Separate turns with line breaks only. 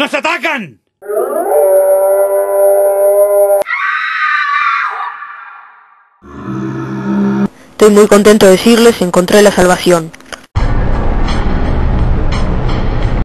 ¡Nos atacan!
Estoy muy contento de decirles encontré la salvación.